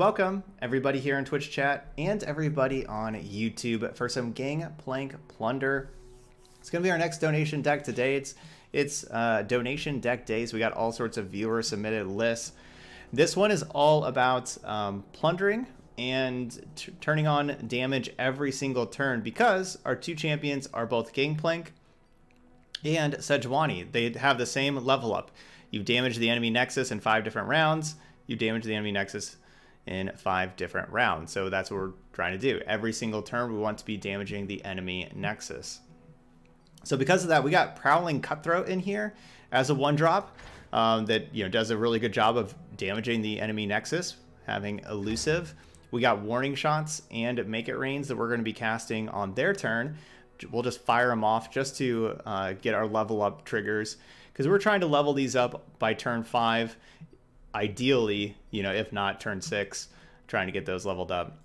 welcome everybody here in Twitch chat and everybody on YouTube for some Gangplank Plunder. It's going to be our next donation deck today. It's it's uh, donation deck days. We got all sorts of viewer submitted lists. This one is all about um, plundering and turning on damage every single turn because our two champions are both Gangplank and Sejuani. They have the same level up. You damage the enemy Nexus in five different rounds. You damage the enemy Nexus in five different rounds. So that's what we're trying to do. Every single turn, we want to be damaging the enemy Nexus. So because of that, we got Prowling Cutthroat in here as a one drop um, that you know does a really good job of damaging the enemy Nexus, having elusive. We got warning shots and make it rains that we're going to be casting on their turn. We'll just fire them off just to uh, get our level up triggers because we're trying to level these up by turn five. Ideally, you know, if not turn six, trying to get those leveled up.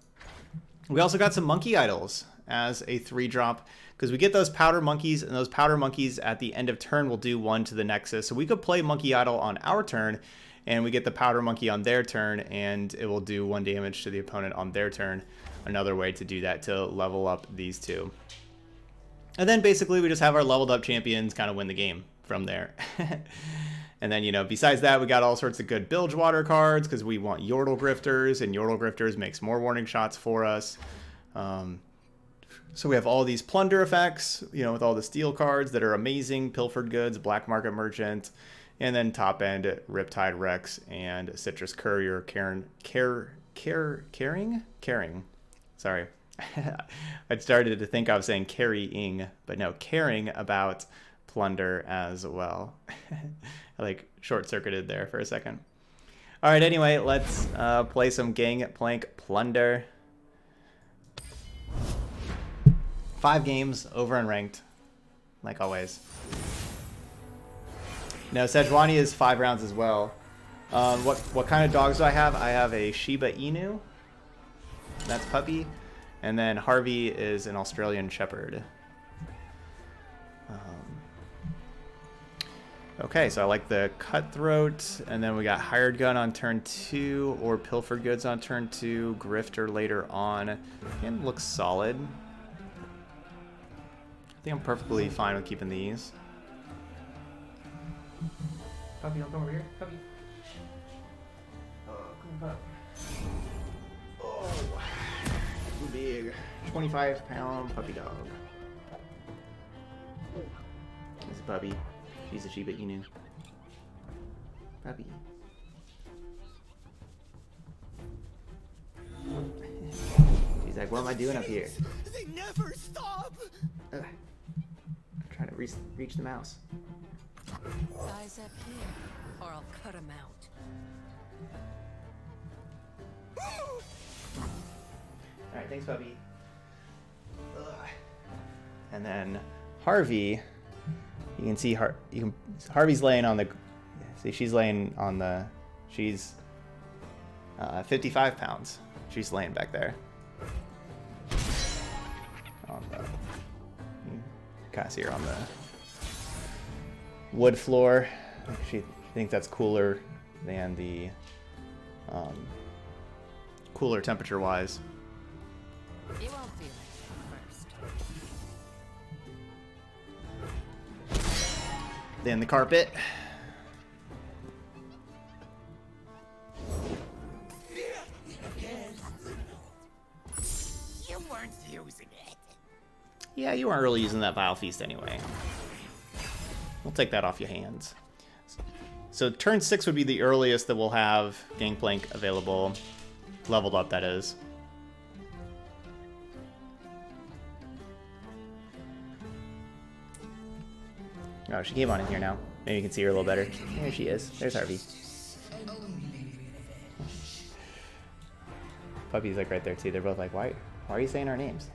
We also got some monkey idols as a three drop because we get those powder monkeys and those powder monkeys at the end of turn will do one to the nexus. So we could play monkey idol on our turn and we get the powder monkey on their turn and it will do one damage to the opponent on their turn. Another way to do that to level up these two. And then basically we just have our leveled up champions kind of win the game from there. and then, you know, besides that, we got all sorts of good Bilgewater cards because we want Yordle Grifters and Yordle Grifters makes more warning shots for us. Um, so we have all these plunder effects, you know, with all the steel cards that are amazing, pilfered goods, black market merchant, and then top end Riptide Rex and Citrus Courier, Karen, care, care, caring, caring. Sorry, I'd started to think I was saying carrying, but no, caring about plunder as well. Like short circuited there for a second. All right, anyway, let's uh, play some Gangplank Plunder. Five games over and ranked, like always. No, Sejuani is five rounds as well. Um, what what kind of dogs do I have? I have a Shiba Inu. That's puppy. And then Harvey is an Australian Shepherd. Okay, so I like the Cutthroat. And then we got Hired Gun on turn two or Pilfer Goods on turn two. Grifter later on. And looks solid. I think I'm perfectly fine with keeping these. Puppy, don't come over here. Puppy. Uh, oh, come on. Oh, big. 25 pound puppy dog. It's a puppy. She's a Shiba Inu. Puppy. She's like, what am I doing up here? They never stop. Ugh. I'm trying to reach, reach the mouse. Eyes up here, or I'll cut him out. Alright, thanks, puppy. Ugh. And then Harvey, you can see Har you can Harvey's laying on the see she's laying on the she's uh, 55 pounds. She's laying back there. On the kind of see her on the wood floor. She thinks that's cooler than the um, cooler temperature wise. You won't feel Then the carpet. You weren't using it. Yeah, you weren't really using that Vile Feast anyway. We'll take that off your hands. So turn 6 would be the earliest that we'll have Gangplank available. Leveled up, that is. Oh, she came on in here now. Maybe you can see her a little better. There she is. There's Harvey. Puppy's like right there too. They're both like, why, why are you saying our names?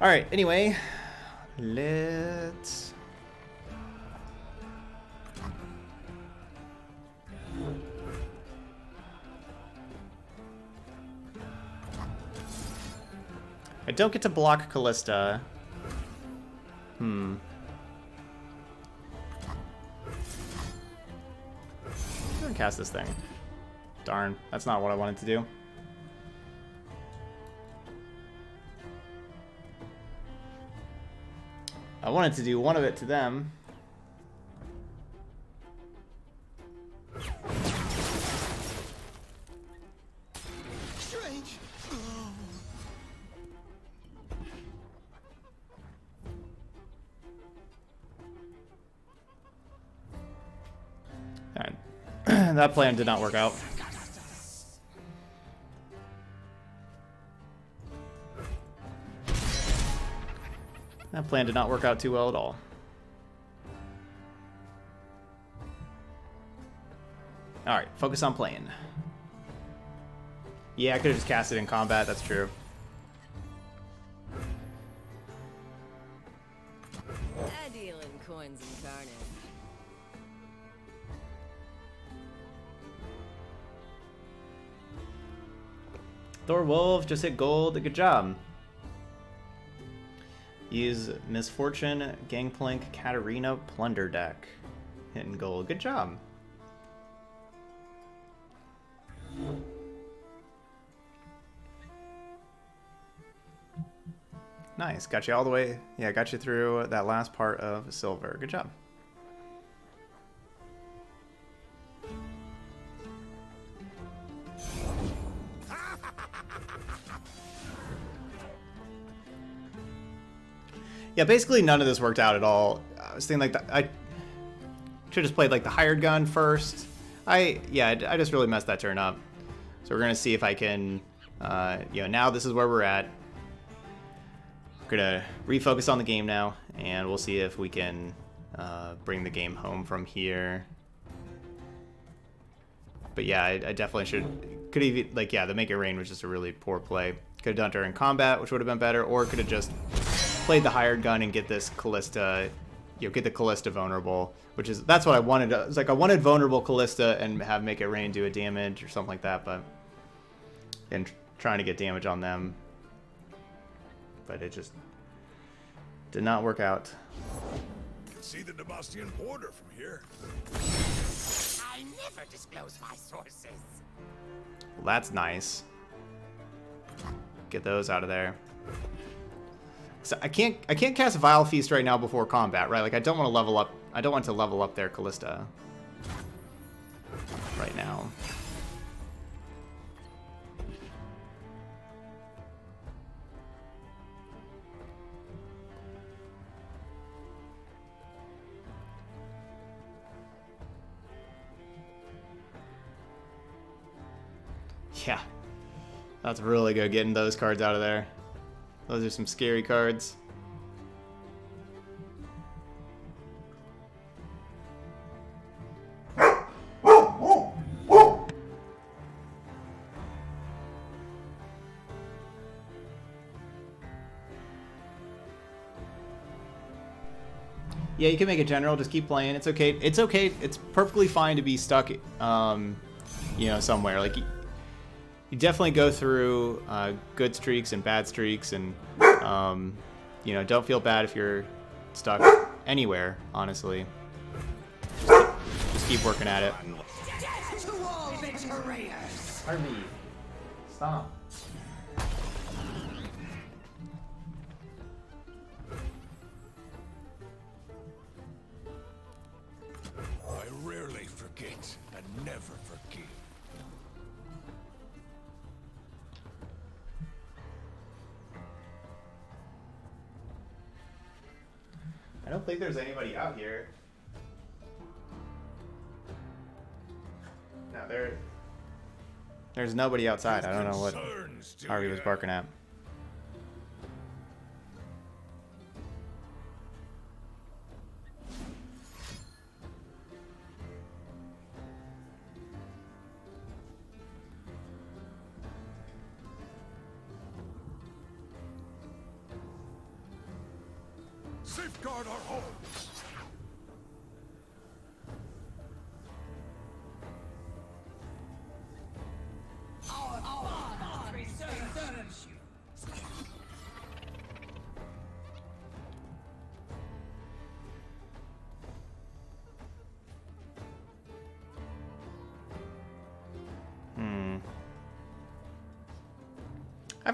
All right. Anyway, let's. don't get to block Kalista. Hmm. I'm gonna cast this thing. Darn, that's not what I wanted to do. I wanted to do one of it to them. That plan did not work out. That plan did not work out too well at all. Alright, focus on playing. Yeah, I could have just cast it in combat, that's true. Just hit gold. Good job. Use Miss Fortune, Gangplank, Katarina, Plunder deck. Hitting gold. Good job. Nice. Got you all the way. Yeah, got you through that last part of silver. Good job. Yeah, basically none of this worked out at all. I was thinking like the, I should just played like the hired gun first. I yeah, I, just really messed that turn up. So we're gonna see if I can, uh, you know, now this is where we're at. We're gonna refocus on the game now, and we'll see if we can uh, bring the game home from here. But yeah, I, I definitely should. Could even like yeah, the make it rain was just a really poor play. Could have done it during combat, which would have been better, or could have just played the hired gun and get this Kalista, you know, get the Kalista vulnerable, which is that's what I wanted. It's like I wanted vulnerable Kalista and have make it rain do a damage or something like that, but and trying to get damage on them, but it just did not work out. You can see the Demacian border from here. I never disclose my sources. Well, that's nice. Get those out of there. So I can't I can't cast Vile Feast right now before combat, right? Like I don't want to level up I don't want to level up their Kalista right now. Yeah. That's really good getting those cards out of there. Those are some scary cards. Yeah, you can make a general. Just keep playing. It's okay. It's okay. It's perfectly fine to be stuck, um, you know, somewhere. Like you definitely go through uh, good streaks and bad streaks, and um, you know, don't feel bad if you're stuck anywhere. Honestly, just, just keep working at it. Death to all betrayers! Harvey, stop. I don't think there's anybody out here. No, there. There's nobody outside. I don't know what Harvey was barking at.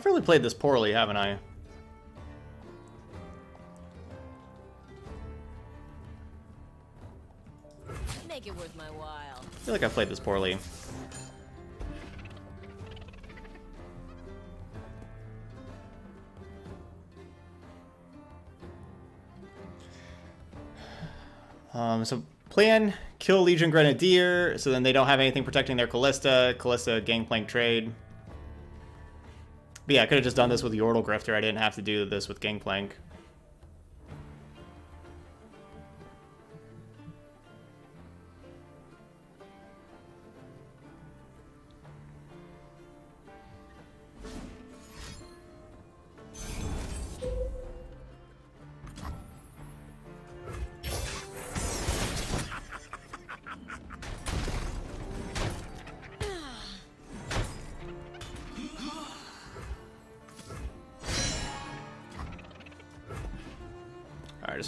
I've really played this poorly, haven't I? Make it worth my while. I feel like I've played this poorly. Um, so plan, kill Legion Grenadier, so then they don't have anything protecting their Kalista. Kalista Gangplank trade. But yeah, I could have just done this with Yordle Grifter. I didn't have to do this with Gangplank.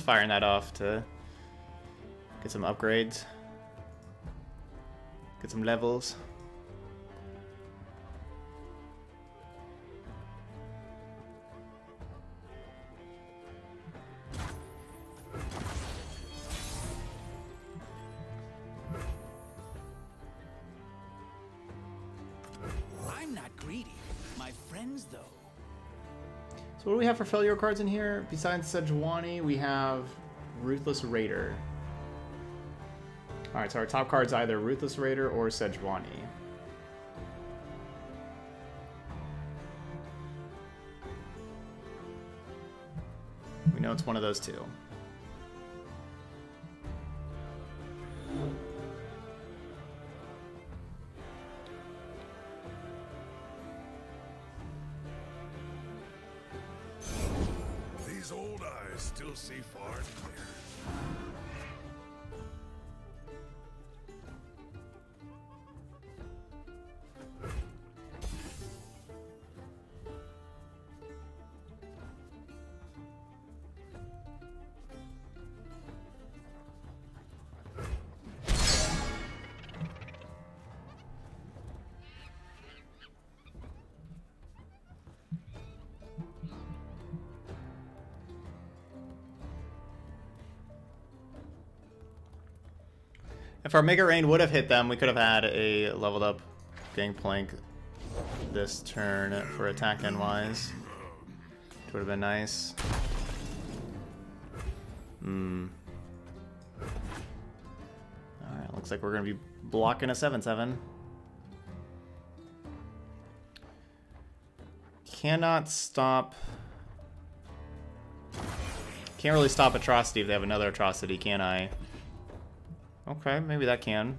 Firing that off to get some upgrades. Get some levels. I'm not greedy. My friends, though. So what do we have for failure cards in here? Besides Sejuani, we have Ruthless Raider. Alright, so our top card's either Ruthless Raider or Sejuani. We know it's one of those two. If our Make It Rain would have hit them, we could have had a leveled up Gangplank this turn for attack end wise. Which would have been nice. Hmm. Alright, looks like we're going to be blocking a 7-7. Cannot stop... Can't really stop Atrocity if they have another Atrocity, can I? Okay, maybe that can.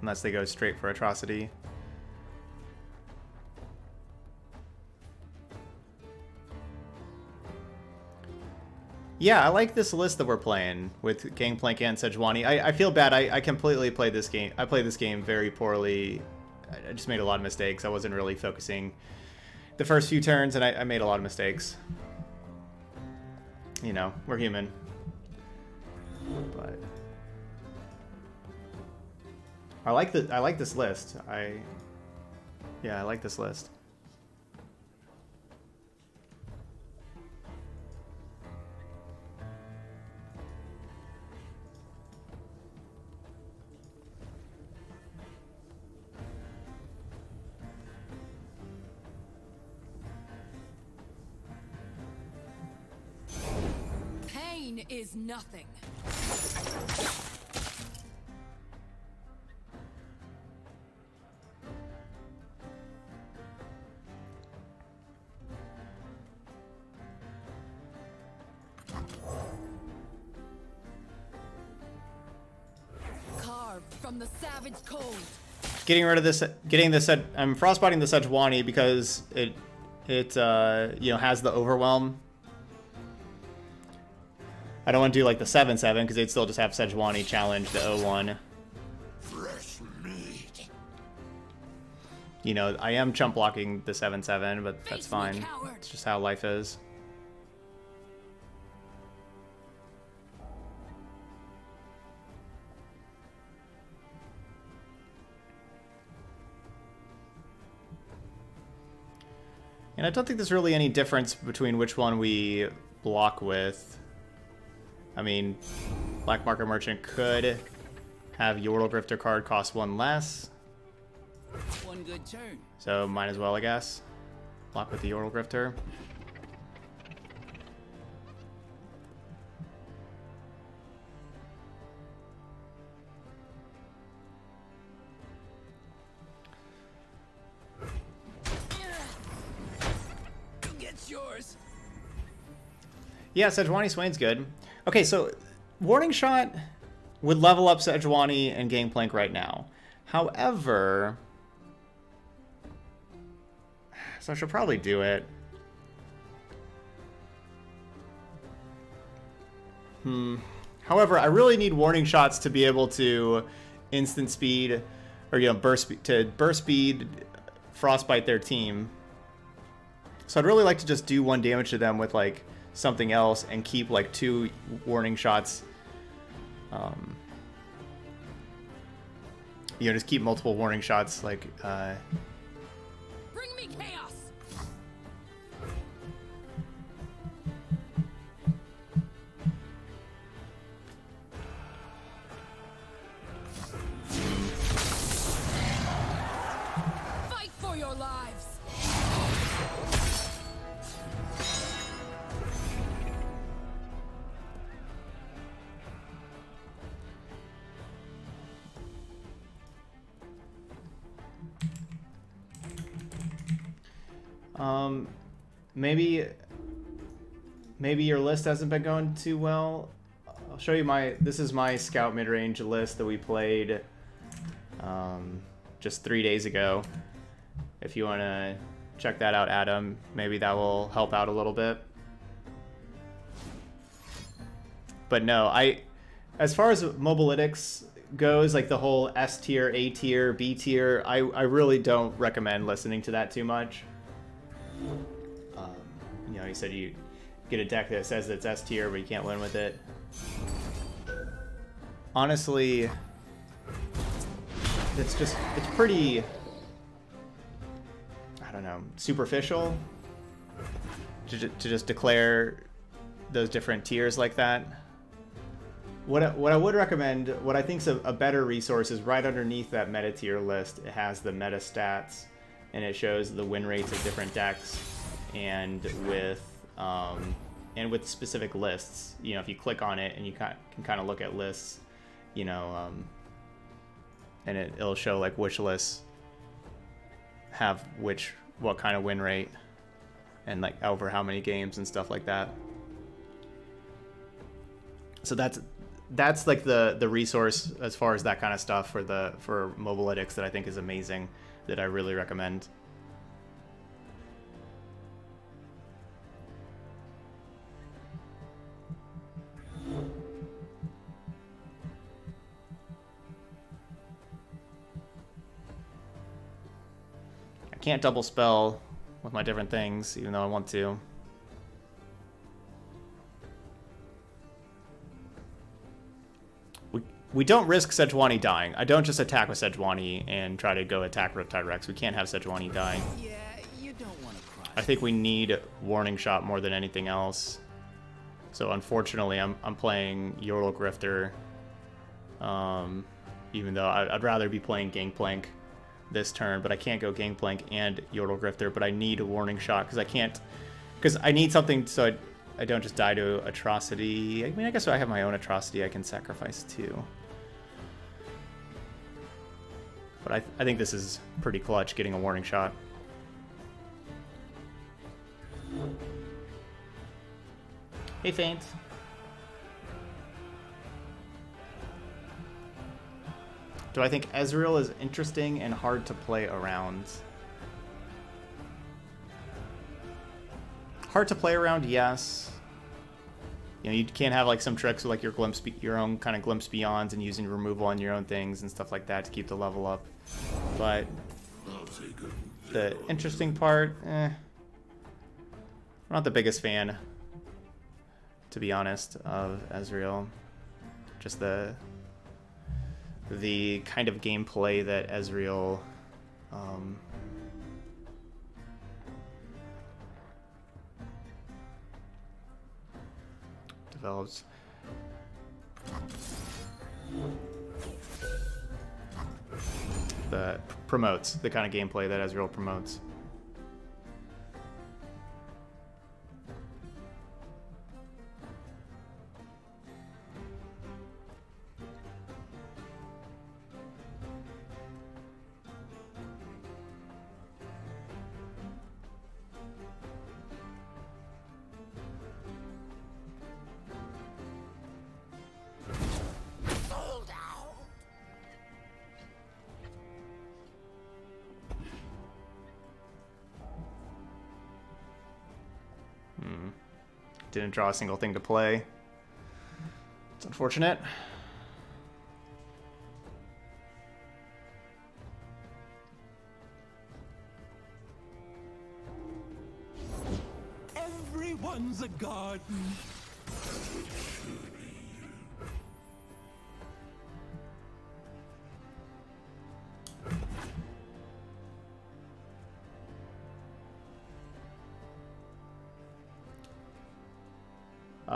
Unless they go straight for Atrocity. Yeah, I like this list that we're playing with Gangplank and Sejuani. I, I feel bad. I, I completely played this game. I played this game very poorly. I- just made a lot of mistakes. I wasn't really focusing the first few turns, and I, I made a lot of mistakes. You know, we're human. But I like the I like this list. I yeah, I like this list. Pain is nothing. Getting rid of this, getting this, I'm frostbiting the Sejuani because it, it, uh, you know, has the overwhelm. I don't want to do like the 7-7 because they'd still just have Sejuani challenge the 0-1. Fresh meat. You know, I am chump blocking the 7-7, but that's Face me, fine. coward. It's just how life is. And I don't think there's really any difference between which one we block with. I mean, Black Market Merchant could have Yordle Grifter card cost one less. One good turn. So might as well, I guess. Block with the Yordle Grifter. Yeah, Sejuani Swain's good. Okay, so Warning Shot would level up Sejuani and Gangplank right now. However, so I should probably do it. Hmm. However, I really need warning shots to be able to instant speed or you know burst to burst speed frostbite their team. So I'd really like to just do one damage to them with like something else and keep like two warning shots. Um, you know, just keep multiple warning shots like uh, maybe your list hasn't been going too well. I'll show you my. This is my scout mid range list that we played, um, just three days ago. If you want to check that out, Adam, maybe that will help out a little bit. But no, I, as far as Mobalytics goes, like the whole S tier, A tier, B tier, I, I really don't recommend listening to that too much. Um, you know, you said you get a deck that says it's S tier, but you can't win with it. Honestly, it's just it's pretty. I don't know, superficial to, to just declare those different tiers like that. What I, what I would recommend, what I think is a, a better resource is right underneath that meta tier list. It has the meta stats, and it shows the win rates of different decks, and with um, and with specific lists. You know, if you click on it and you can, kind of look at lists, you know, um, and it, it'll show like which lists have which what kind of win rate, and like over how many games and stuff like that. So that's that's like the the resource as far as that kind of stuff for the for Mobalytics that I think is amazing that I really recommend. Can't double spell with my different things even though I want to. We, we don't risk Sejuani dying. I don't just attack with Sejuani and try to go attack Riptide Rex. We can't have Sejuani dying. Yeah, you don't want to cross. I think we need Warning Shot more than anything else. So unfortunately, I'm, I'm playing Yordle Grifter. Um, even though I, I'd rather be playing Gangplank this turn, but I can't go Gangplank and Yordle Grifter, but I need a Warning Shot because I can't... Because I need something so I, I don't just die to Atrocity. I mean, I guess I have my own Atrocity I can sacrifice too. But I, I think this is pretty clutch, getting a Warning Shot. Hey, Faint. Do I think Ezreal is interesting and hard to play around? Hard to play around, yes. You know, you can't have like some tricks with like your glimpse, your own kind of glimpse beyonds and using removal on your own things and stuff like that to keep the level up. But the interesting part, eh. I'm not the biggest fan, to be honest, of Ezreal. Just the the kind of gameplay that Ezreal um, develops. That promotes the kind of gameplay that Ezreal promotes. Didn't draw a single thing to play. It's unfortunate.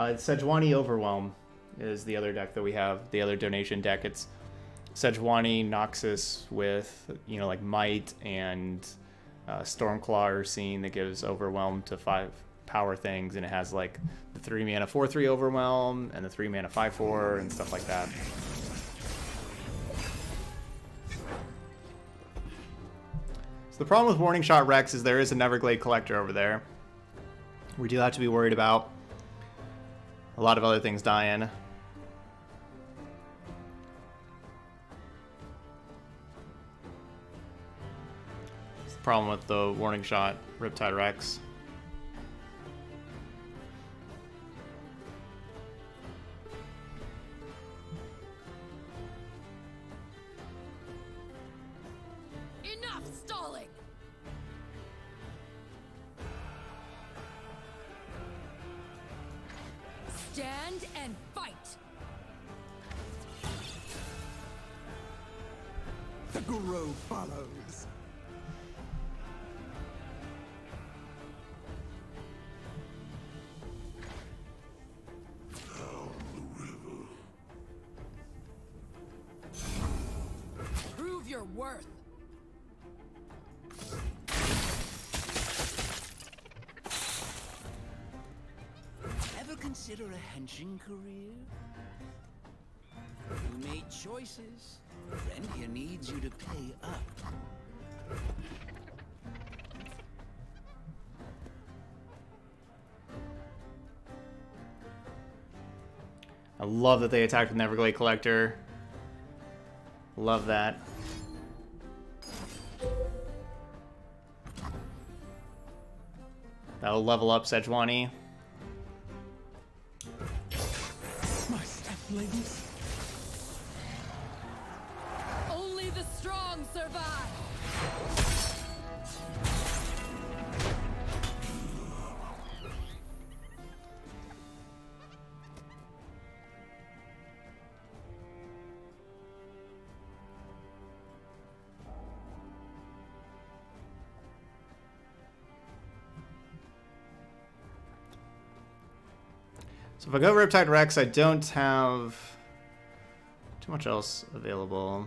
Uh, Sejuani Overwhelm is the other deck that we have, the other donation deck. It's Sejuani Noxus with, you know, like Might and uh, Stormclaw Ursine that gives Overwhelm to five power things, and it has like the three mana 4 3 Overwhelm and the three mana 5 4 and stuff like that. So the problem with Warning Shot Rex is there is a Neverglade Collector over there. We do have to be worried about a lot of other things dying. Problem with the warning shot Riptide Rex. Consider a henching career? You made choices. Rendia needs you to pay up. I love that they attacked with Neverglade Collector. Love that. That'll level up Sejuani. I go Riptide Rex, I don't have too much else available.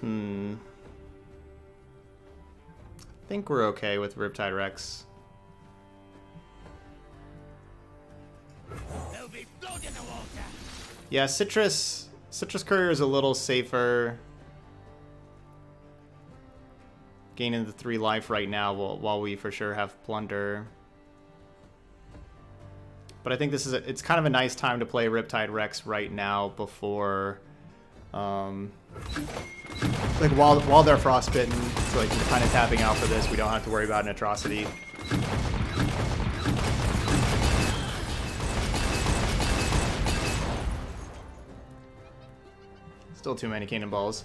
Hmm. I think we're okay with Riptide Rex. Yeah, Citrus Citrus Courier is a little safer. Gaining the three life right now while, while we for sure have Plunder. But I think this is a, it's kind of a nice time to play Riptide Rex right now before um like while while they're frostbitten, so like kind of tapping out for this, we don't have to worry about an atrocity. Still too many cannonballs.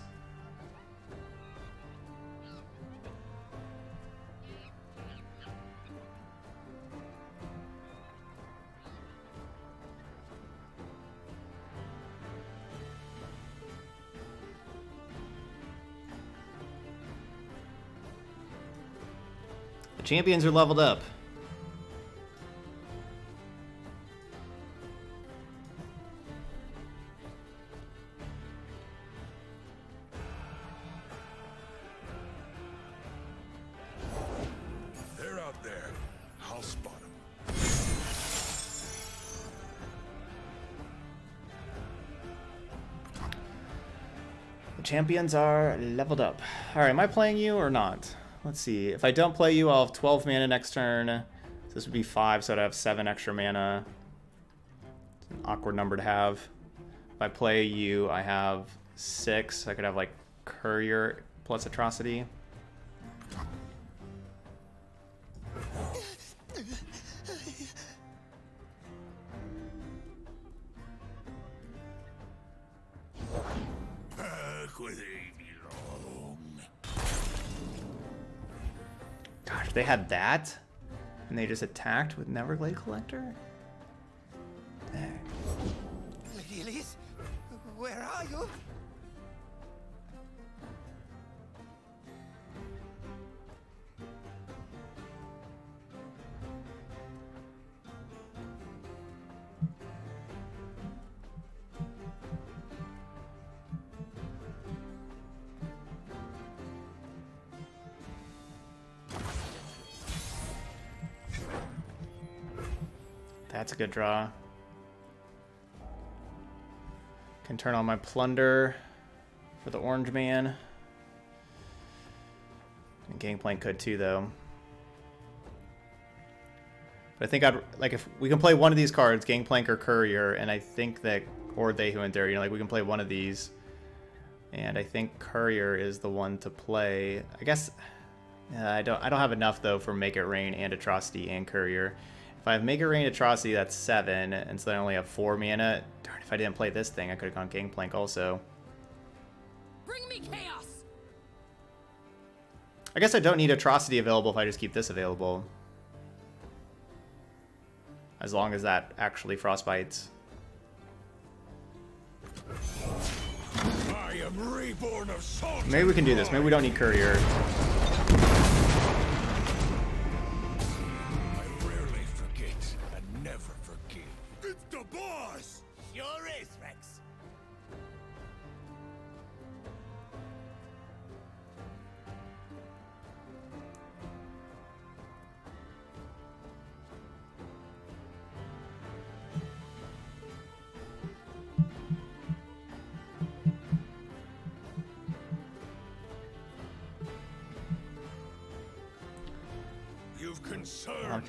The champions are leveled up. They're out there. The champions are leveled up. Alright, am I playing you or not? Let's see. If I don't play you, I'll have 12 mana next turn. So This would be 5, so I'd have 7 extra mana. It's an awkward number to have. If I play you, I have 6. I could have, like, Courier plus Atrocity. Had that, and they just attacked with Neverglade Collector? Good draw. Can turn on my plunder for the orange man. And Gangplank could too, though. But I think I'd like if we can play one of these cards, Gangplank or Courier, and I think that or they who endure, you know, like we can play one of these. And I think Courier is the one to play. I guess uh, I don't I don't have enough though for Make It Rain and Atrocity and Courier. If I have Make It Rain Atrocity, that's seven, and so I only have four mana. Darn, if I didn't play this thing, I could have gone Gangplank also. Bring me chaos! I guess I don't need Atrocity available if I just keep this available. As long as that actually frostbites. I am reborn of. Maybe we can do this. Maybe we don't need Courier.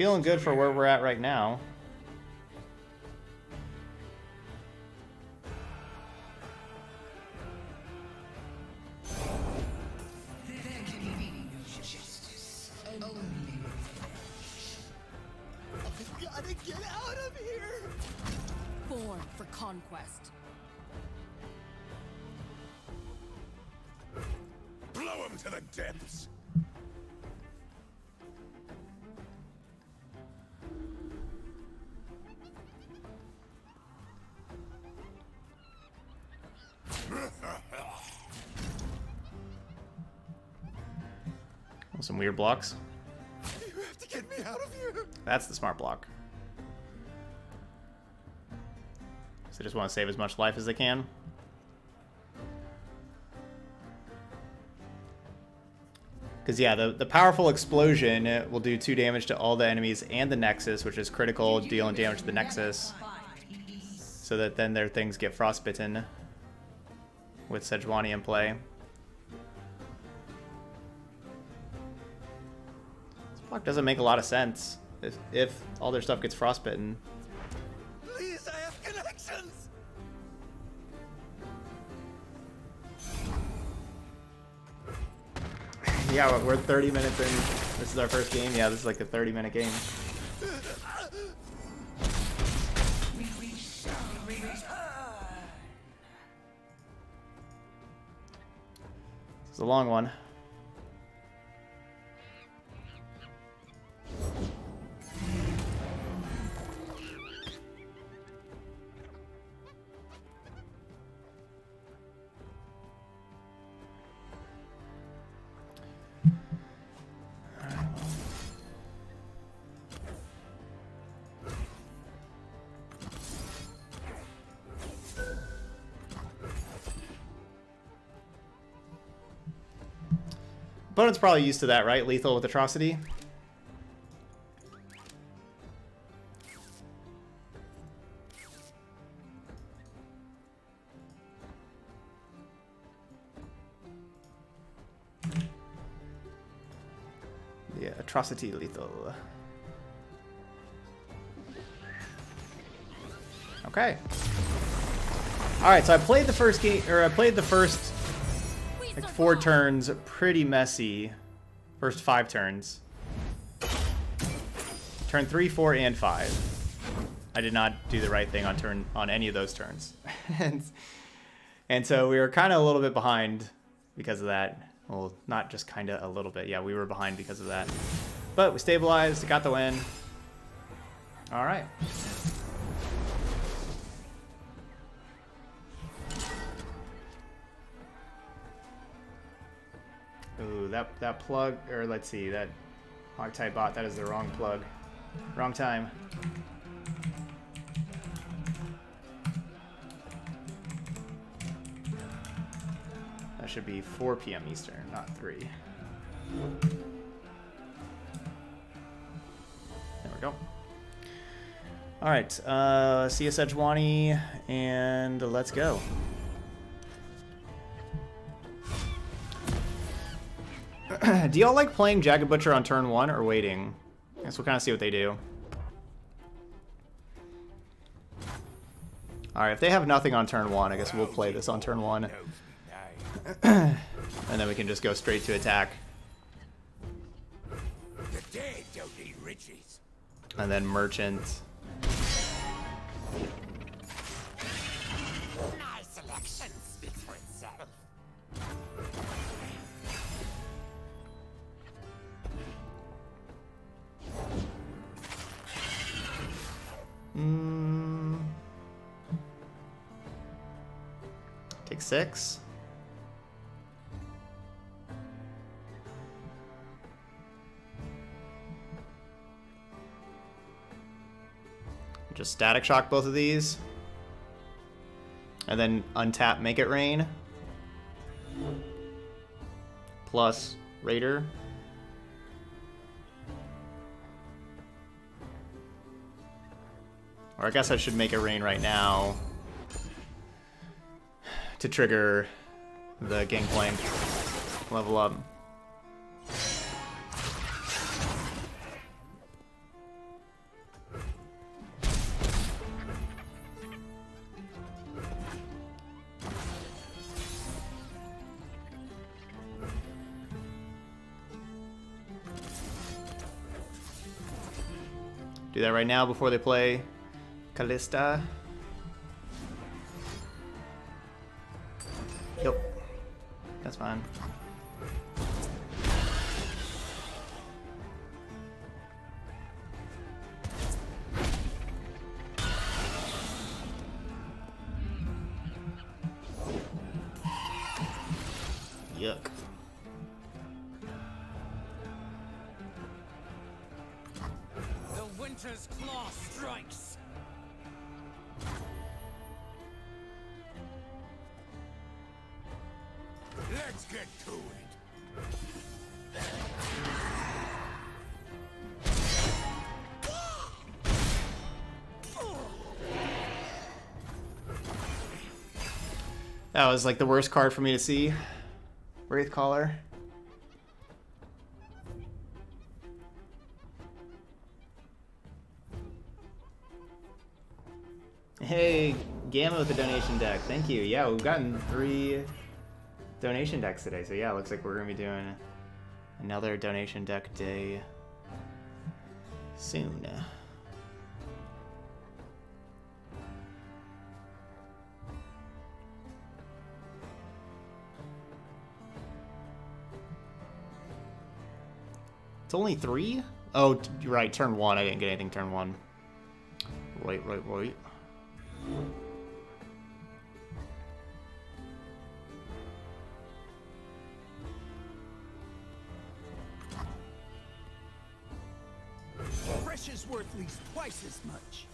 Feeling good for where we're at right now. Weird blocks. You have to get me out of here! That's the smart block. So they just want to save as much life as they can. Because, yeah, the, the powerful explosion will do 2 damage to all the enemies and the Nexus, which is critical, dealing damage to the Nexus. So that then their things get frostbitten with Sejuani in play. Block doesn't make a lot of sense if, if all their stuff gets frostbitten. Please, I have connections! Yeah, we're 30 minutes in. This is our first game. Yeah, this is like a 30 minute game. This is a long one. opponent's probably used to that, right? Lethal with Atrocity. Yeah, Atrocity Lethal. Okay. All right, so I played the first game, or I played the first like four turns pretty messy. First five turns. Turn three, four, and five. I did not do the right thing on turn on any of those turns. and, and so we were kind of a little bit behind because of that. Well, not just kind of a little bit. Yeah, we were behind because of that. But we stabilized, got the win. All right. That that plug, or let's see, that HawkTie bot, that is the wrong plug. Wrong time. That should be 4 p.m. Eastern, not 3. There we go. All right, uh, see you, Sejuani, and let's go. Do y'all like playing Jagged Butcher on turn one or waiting? I guess we'll kind of see what they do. Alright, if they have nothing on turn one, I guess we'll play this on turn one. and then we can just go straight to attack. And then Merchant. Mm. Take six. Just static shock both of these. And then untap make it rain. Plus Raider. Or I guess I should make it rain right now to trigger the Gangplank level up. Do that right now before they play Kalista. Yep. That's fine. That was like the worst card for me to see. Wraith Caller. Hey, Gamma with the donation deck. Thank you. Yeah, we've gotten three donation decks today. So yeah, looks like we're gonna be doing another donation deck day soon. It's only three? Oh, you're right. Turn one. I didn't get anything turn one. Right, right, right. Fresh is worth at least twice as much.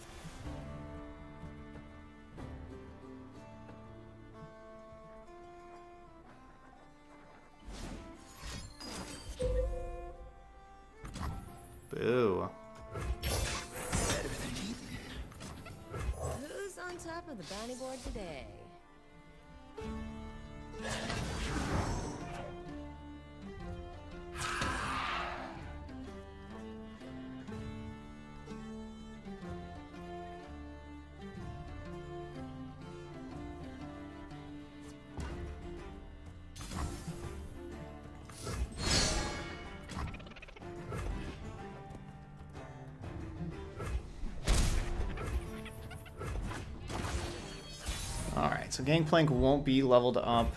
So Gangplank won't be leveled up.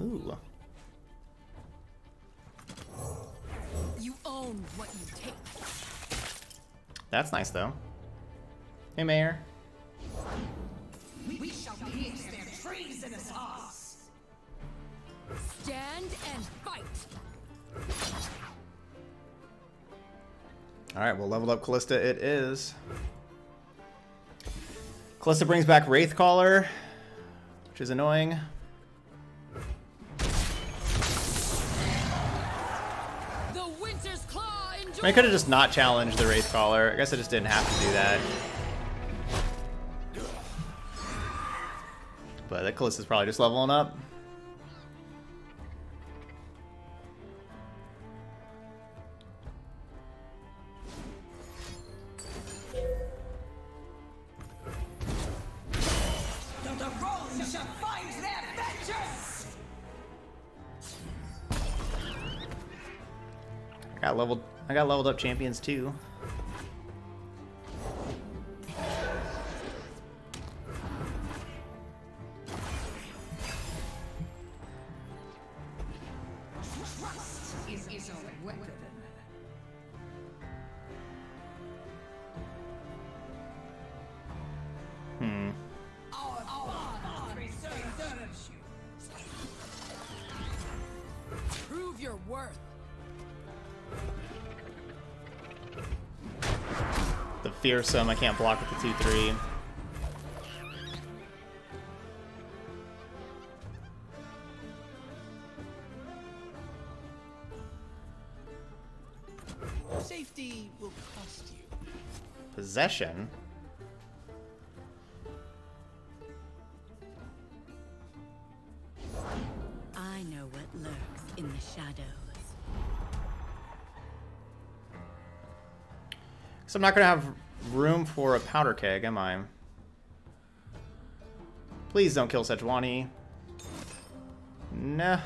Ooh. You own what you take. That's nice, though. Hey, Mayor. We shall pierce their treasonous hearts. Stand and fight. Alright, well, leveled up Kalista it is. Kalista brings back Wraithcaller, which is annoying. Claw endures. I could have just not challenged the Wraithcaller. I guess I just didn't have to do that. But that Kalista's probably just leveling up. I got leveled up champions too. Fearsome, I can't block with the 2-3. Safety will cost you. Possession? I know what lurks in the shadows. So I'm not gonna have room for a powder keg, am I? Please don't kill Sejuani. No.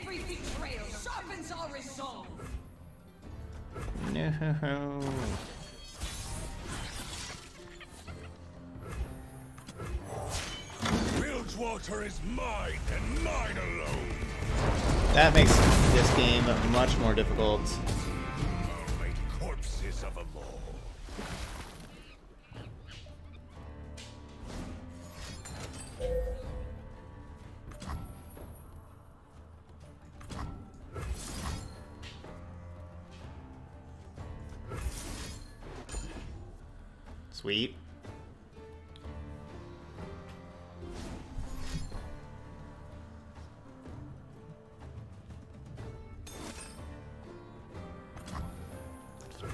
Every betrayal sharpens our resolve. No. Bilgewater is mine and mine alone. That makes this game much more difficult. Sweet.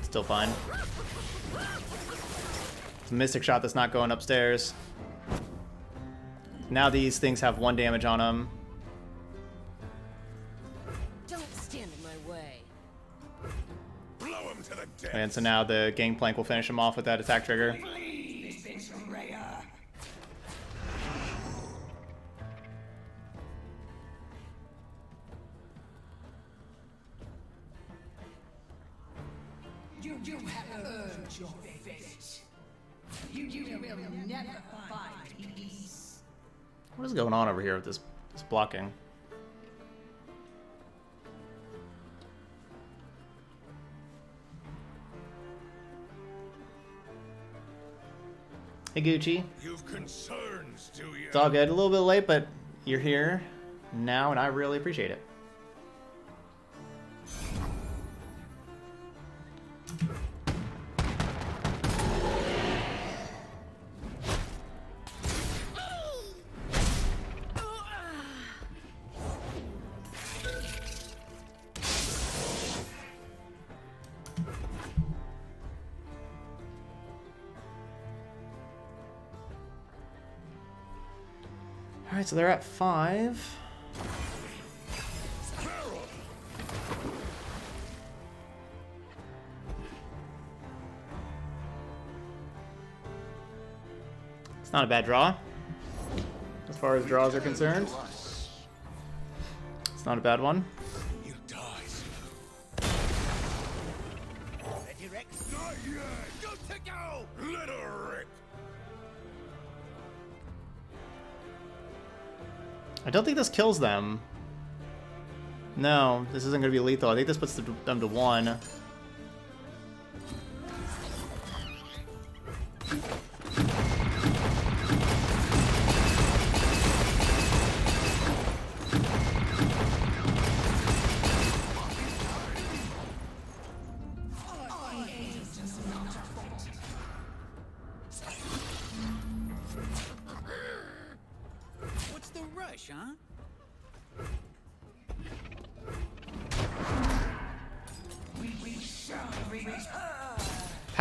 Still fine. It's a Mystic Shot that's not going upstairs. Now these things have one damage on them. And so now the Gangplank will finish him off with that attack trigger. You, you have earned your fate. You, you will never find peace. What is going on over here with this, this blocking? Hey Gucci. You've concerns, do you? It's all good. A little bit late, but you're here now, and I really appreciate it. They're at five. It's not a bad draw, as far as draws are concerned. It's not a bad one. Don't think this kills them. No, this isn't going to be lethal. I think this puts them to one.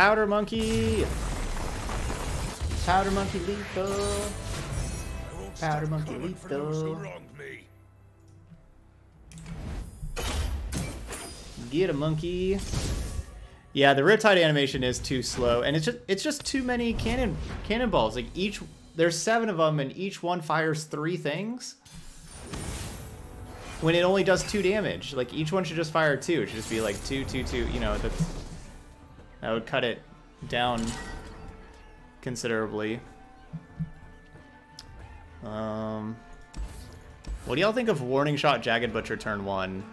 Powder monkey! Powder monkey lethal! Powder monkey coming for those who lethal. Get a monkey. Yeah, the Riptide animation is too slow, and it's just it's just too many cannon cannonballs. Like each there's seven of them, and each one fires three things. When it only does two damage, like each one should just fire two. It should just be like two, two, two. You know, that's that would cut it down considerably. Um, what do y'all think of Warning Shot Jagged Butcher turn one?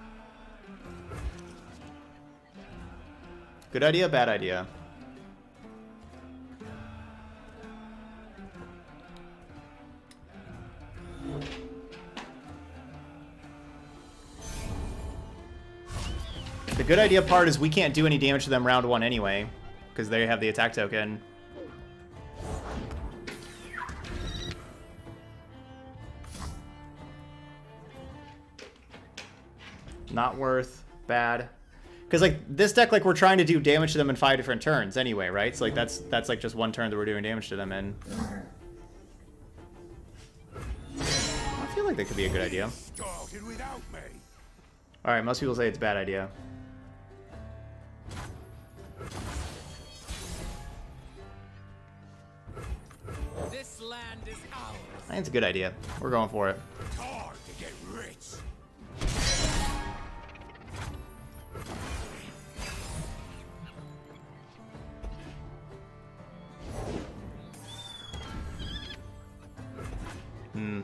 Good idea, bad idea. The good idea part is we can't do any damage to them round one anyway, because they have the attack token. Not worth, bad. Because like this deck, like we're trying to do damage to them in five different turns anyway, right? So like that's that's like just one turn that we're doing damage to them in. I feel like that could be a good idea. Started without me. All right, most people say it's a bad idea. This land is ours. I think it's a good idea. We're going for it. It's hard to get rich. Hmm.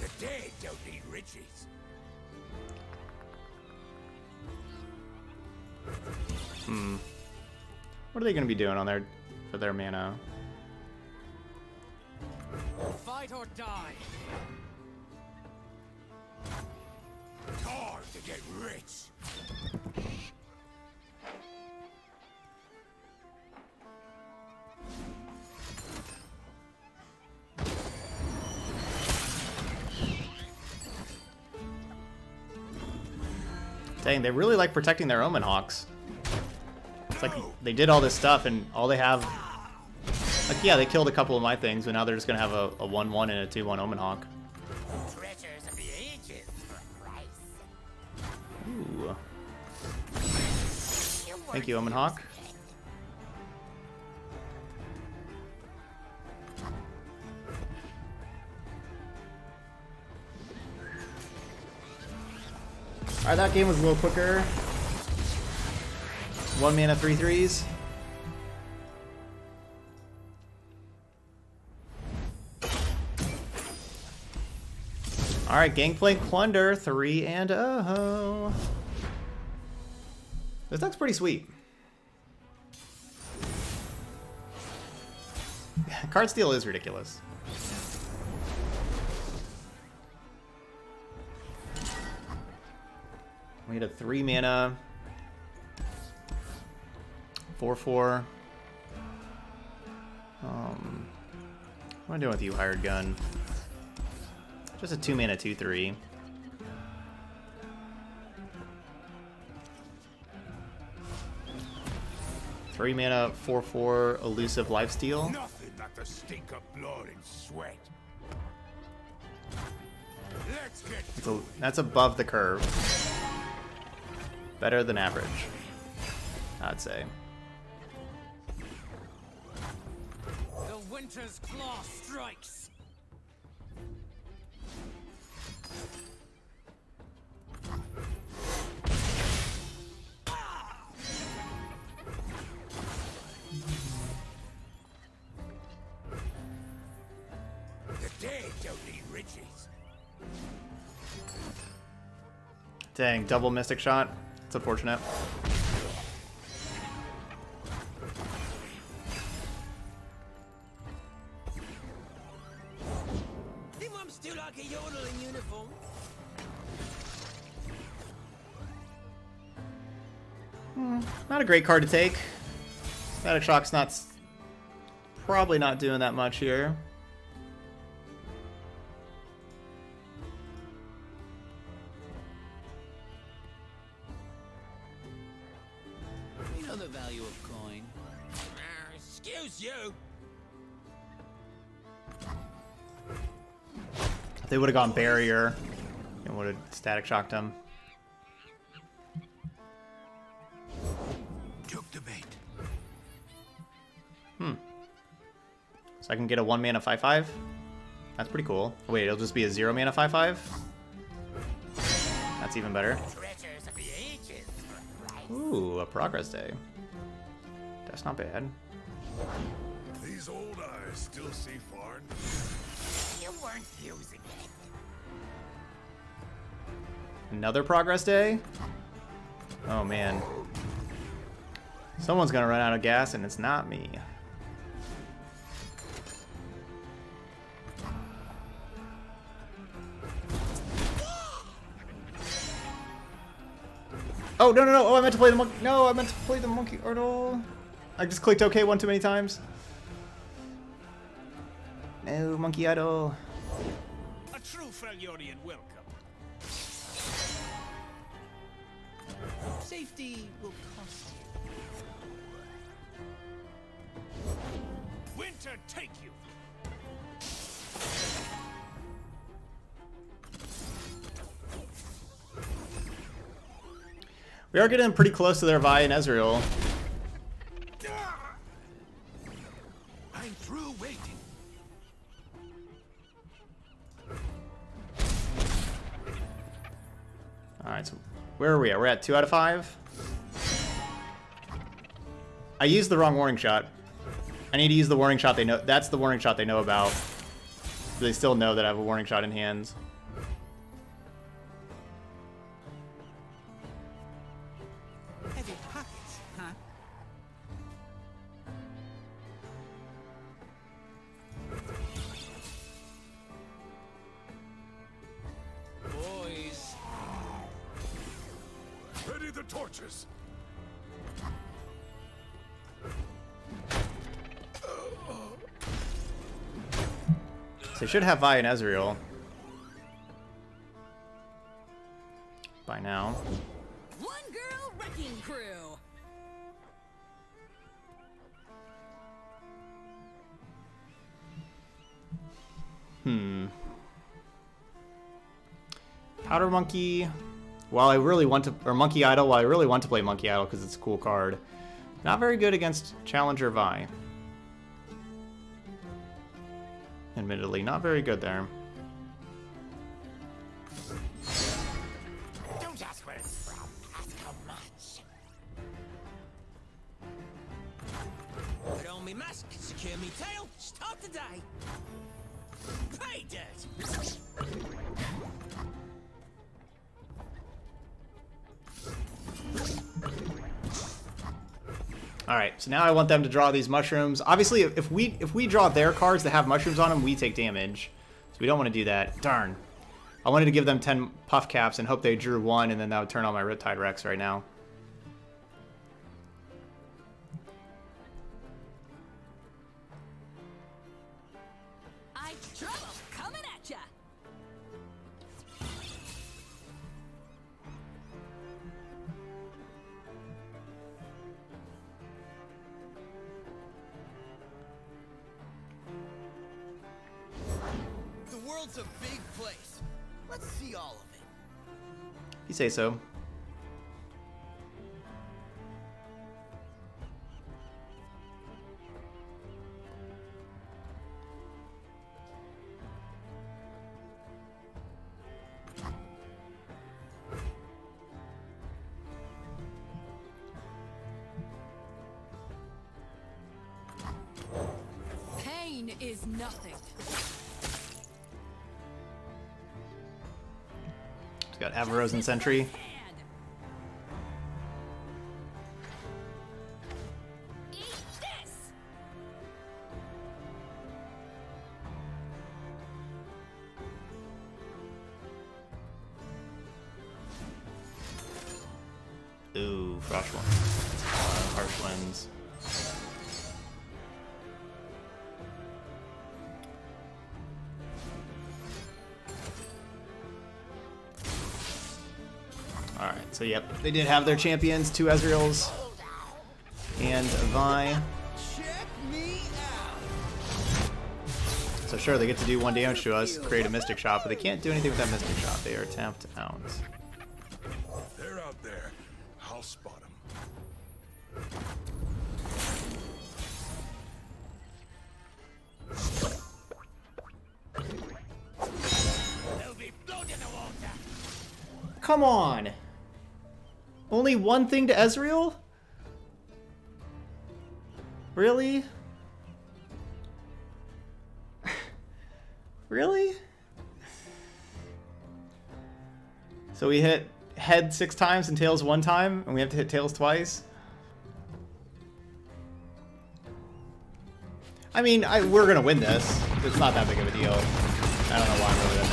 The dead don't need riches. What are they going to be doing on their for their mana? Fight or die. It's hard to get rich. Dang, they really like protecting their Omen Hawks. It's like they did all this stuff and all they have... Like, yeah, they killed a couple of my things, but now they're just going to have a 1-1 and a 2-1 Omen Hawk. Treasures of the ages for price. Ooh. Thank you, Omen Hawk. Alright, that game was a little quicker. One mana, three threes. Alright, Gangplank Plunder, three and oh. This deck's pretty sweet. Card steal is ridiculous. We had a three mana, four four. Um, what am I doing with you, hired gun? Just a two mana two three. Three mana, four four, elusive lifesteal. Nothing like the stink of blood and sweat. That's, a, that's above the curve. Better than average, I'd say. Winter's claw strikes! Dang, double Mystic Shot. It's unfortunate. Great card to take. Static Shock's not... Probably not doing that much here. You know the value of coin. Ah, excuse you. If they would have gone barrier, it would have static shocked him. So I can get a one mana 5-5. That's pretty cool. Wait, it'll just be a zero mana 5-5? That's even better. Treasures of the ages. Ooh, a progress day. That's not bad. These old eyes still see far. You weren't using it. Another progress day? Oh man. Someone's gonna run out of gas and it's not me. Oh, no, no, no. Oh, I meant to play the monkey. No, I meant to play the monkey. Or. I just clicked OK one too many times. No, monkey idol. A true welcome. Safety will cost you. Winter take you. We are getting pretty close to their Vi and Ezreal. I'm through waiting. Alright, so where are we at? We're at 2 out of 5? I used the wrong warning shot. I need to use the warning shot they know. That's the warning shot they know about. They still know that I have a warning shot in hand. Should have Vi and Ezreal. By now. One girl wrecking crew. Hmm. Powder Monkey. While I really want to, or Monkey Idol. While I really want to play Monkey Idol because it's a cool card. Not very good against Challenger Vi. Admittedly, not very good there. Now I want them to draw these mushrooms. Obviously, if we if we draw their cards that have mushrooms on them, we take damage. So we don't want to do that. Darn. I wanted to give them 10 puff caps and hope they drew one, and then that would turn on my Riptide Rex right now. I You say so. 2000 century. Yep, they did have their champions, two Ezreals and Vi. So sure, they get to do one damage to us, create a Mystic Shot, but they can't do anything with that Mystic Shot. They are tapped out. One thing to Ezreal? Really? really? So we hit head six times and tails one time, and we have to hit tails twice? I mean, I, we're gonna win this. It's not that big of a deal. I don't know why I'm really that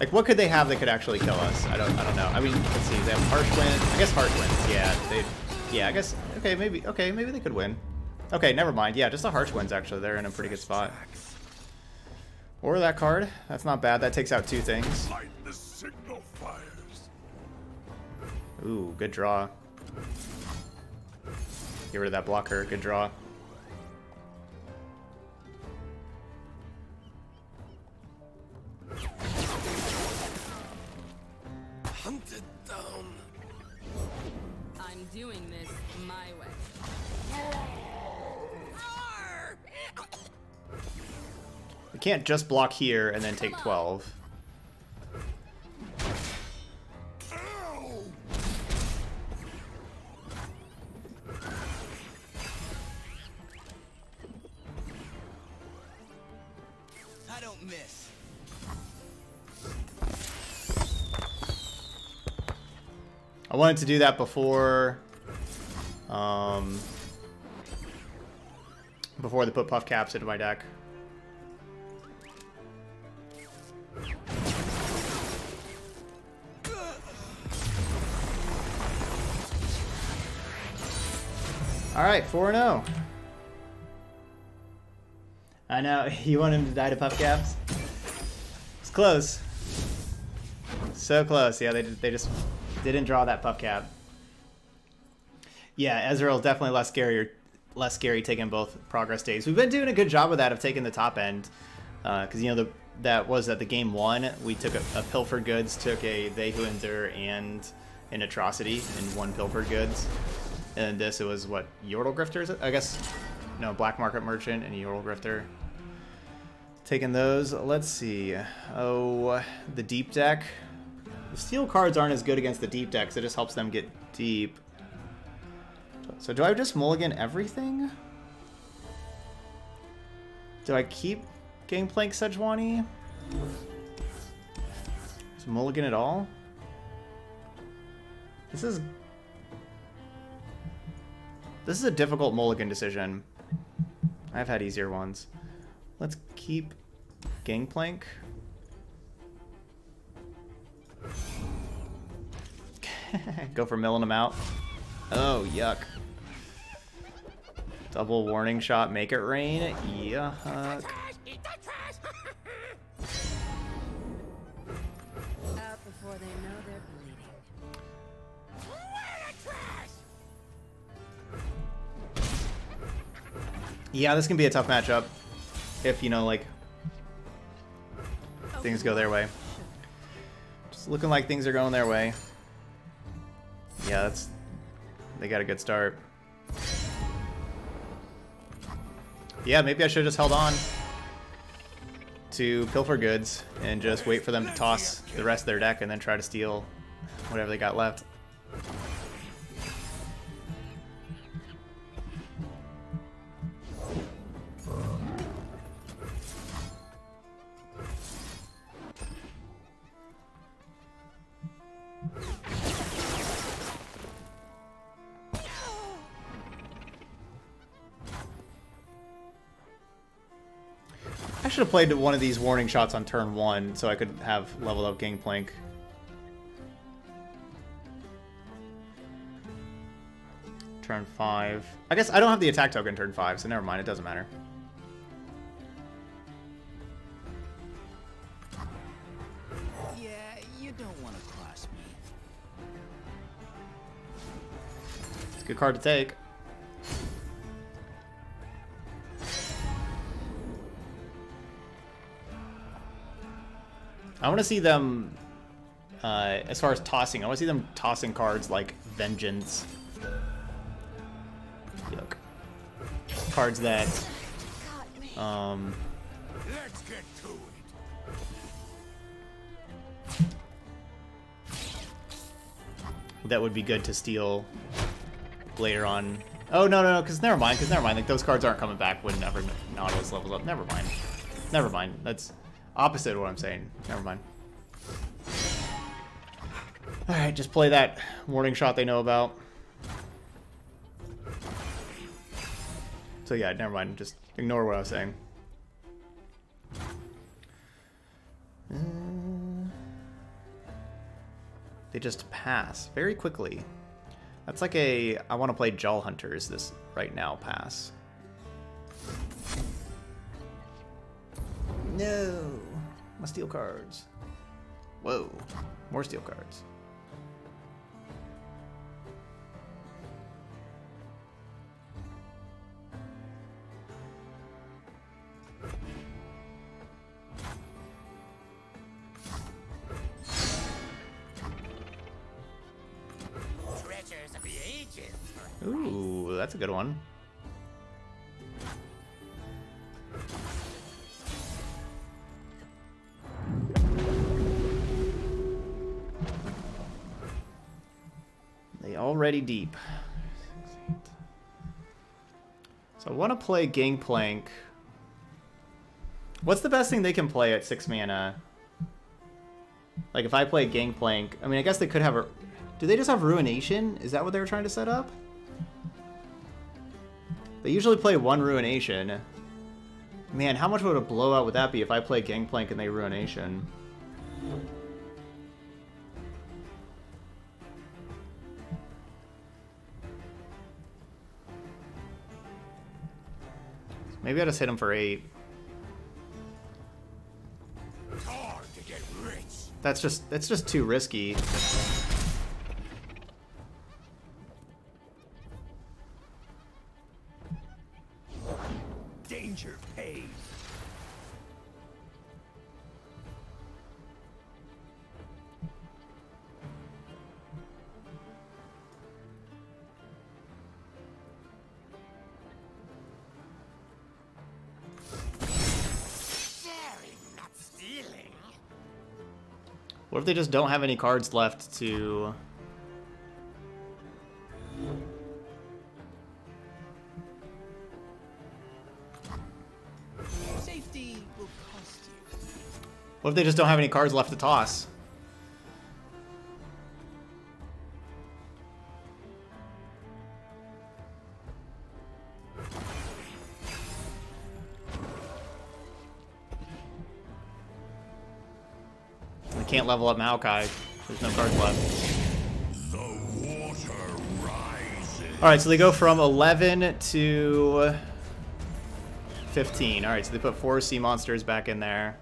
like, what could they have that could actually kill us? I don't, I don't know. I mean, let's see. They have harsh wind. I guess harsh winds. Yeah, they. Yeah, I guess. Okay, maybe. Okay, maybe they could win. Okay, never mind. Yeah, just the harsh winds. Actually, they're in a pretty good spot. Or that card. That's not bad. That takes out two things. Ooh, good draw. Get rid of that blocker. Good draw. Doing this my way. We can't just block here and then take 12. I don't miss. I wanted to do that before, um, before they put puff caps into my deck. All right, 4-0. I know, you want him to die to puff caps? It's close. So close. Yeah, they, they just didn't draw that puff cap. Yeah, Ezreal's definitely less scary, less scary taking both progress days. We've been doing a good job of that of taking the top end, uh, because you know the that was at the game one. We took a, a Pilfer Goods, took a They Who Endure, and an Atrocity in one Pilfer Goods. And this it was what Yordle Grifter is it? I guess no Black Market Merchant and Yordle Grifter. Taking those. Let's see. Oh, the deep deck. The steal cards aren't as good against the deep decks. It just helps them get deep. So do I just mulligan everything? Do I keep Gangplank Sejuani? Is mulligan at all? This is... This is a difficult mulligan decision. I've had easier ones. Let's keep Gangplank. Go for milling them out. Oh, yuck. Double warning shot, make it rain. Yuck. Eat that trash! Out before they know they're bleeding. Where the trash? Yeah, this can be a tough matchup. If, you know, like, oh, things go their way. Just looking like things are going their way. Yeah, that's... They got a good start. Yeah, maybe I should have just held on to Pilfer Goods and just wait for them to toss the rest of their deck and then try to steal whatever they got left. Played one of these warning shots on turn one so I could have leveled up Gangplank. Turn five. I guess I don't have the attack token turn five, so never mind. It doesn't matter. Yeah, you don't want to cross me. It's a good card to take. I want to see them, uh, as far as tossing, I want to see them tossing cards like Vengeance. Look. Cards that, um, Let's get to it. that would be good to steal later on. Oh, no, no, no, because never mind, because never mind. Like, those cards aren't coming back whenever Nautilus levels up. Never mind. Never mind. That's opposite of what I'm saying. Never mind. Alright, just play that warning shot they know about. So yeah, never mind. Just ignore what I was saying. Uh, they just pass very quickly. That's like a I want to play Jaw Hunters this right now pass. No, my steal cards. Whoa, more steal cards. Treasures of the ages. Ooh, that's a good one. Already deep. So I want to play Gangplank. What's the best thing they can play at six mana? Like if I play Gangplank, I mean, I guess they could have a. Do they just have Ruination? Is that what they were trying to set up? They usually play one Ruination. Man, how much would a blowout would that be if I play Gangplank and they Ruination? Maybe I just hit him for eight. It's hard to get rich. That's just that's just too risky. What if they just don't have any cards left to Safety will cost you. What if they just don't have any cards left to toss? Can't level up Maokai. There's no cards left. The water rises. Alright, so they go from 11 to 15. Alright, so they put four sea monsters back in there.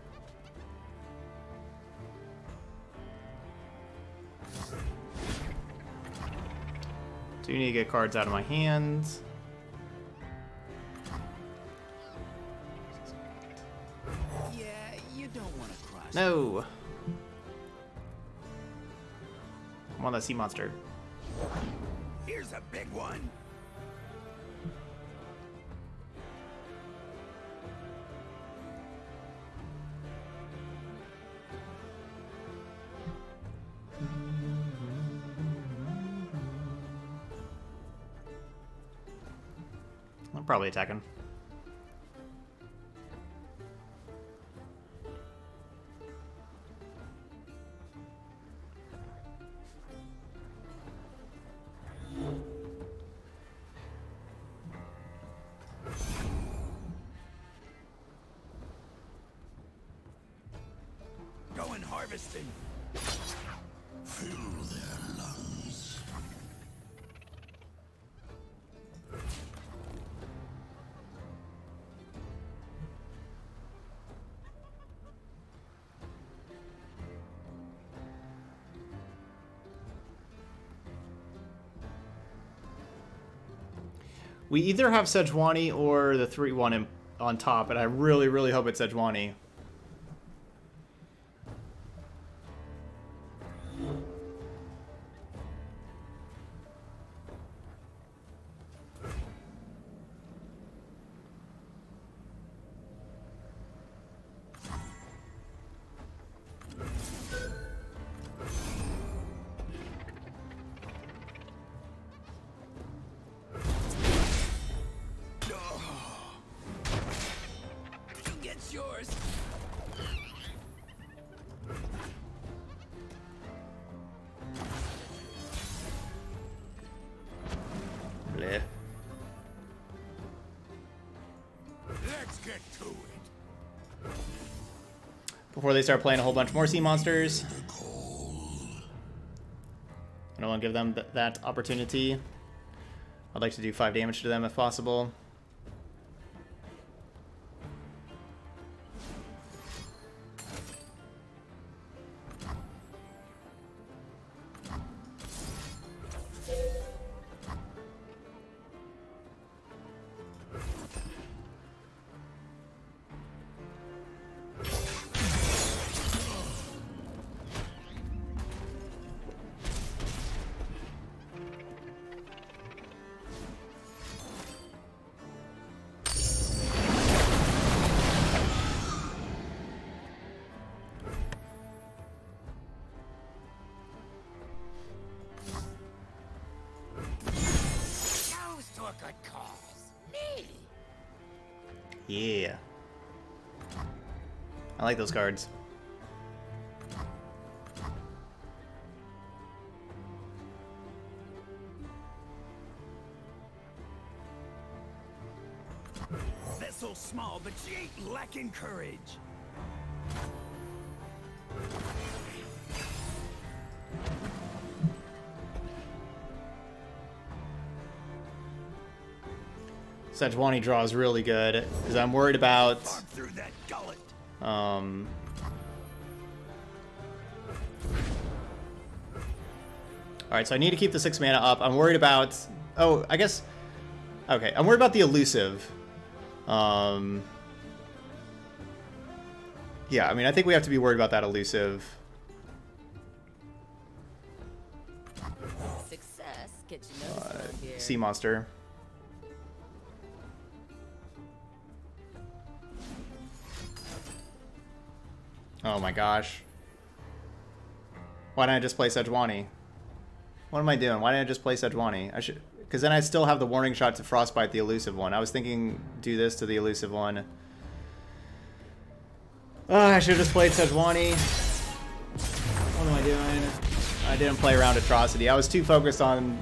Do you need to get cards out of my hands. Yeah, you don't want to cross. No! I want that sea monster. Here's a big one. I'm probably attacking. We either have Sejuani or the 3-1 on top, and I really, really hope it's Sejuani. They start playing a whole bunch more sea monsters. I don't want to give them th that opportunity. I'd like to do 5 damage to them if possible. I like those cards. Vessel small, but she ain't lacking courage. Sejuani draw is really good because I'm worried about Farm through that gullet. um All right, so I need to keep the 6 mana up. I'm worried about Oh, I guess Okay, I'm worried about the elusive. Um Yeah, I mean, I think we have to be worried about that elusive. Success gets you noticed around. Sea monster. Oh my gosh. Why didn't I just play Sejuani? What am I doing? Why didn't I just play Sejuani? I should, because then I still have the warning shot to frostbite the elusive one. I was thinking do this to the elusive one. Oh, I should have just played Sejuani. What am I doing? I didn't play around atrocity. I was too focused on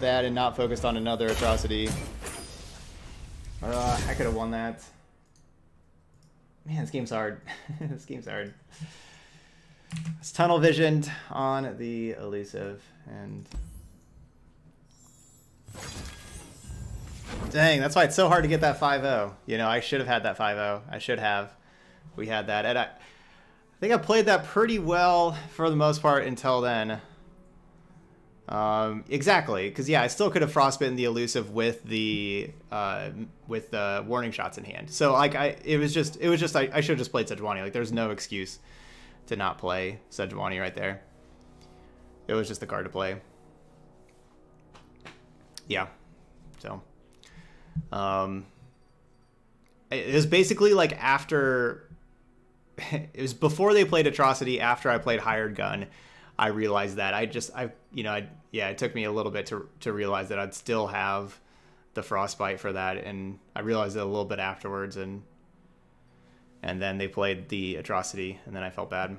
that and not focused on another atrocity. Uh, I could have won that. Man, this game's hard. this game's hard. It's tunnel visioned on the elusive and Dang, that's why it's so hard to get that 5-0. You know, I should have had that 5-0. I should have. We had that. And I, I think I played that pretty well for the most part until then. Um, exactly, because yeah, I still could have frostbitten the elusive with the uh, with the warning shots in hand. So like I, it was just it was just I, I should have just played Sejuani. Like there's no excuse to not play Sejuani right there. It was just the card to play. Yeah, so um, it was basically like after it was before they played Atrocity. After I played Hired Gun, I realized that I just I you know I yeah it took me a little bit to to realize that I'd still have the frostbite for that, and I realized it a little bit afterwards, and and then they played the Atrocity, and then I felt bad.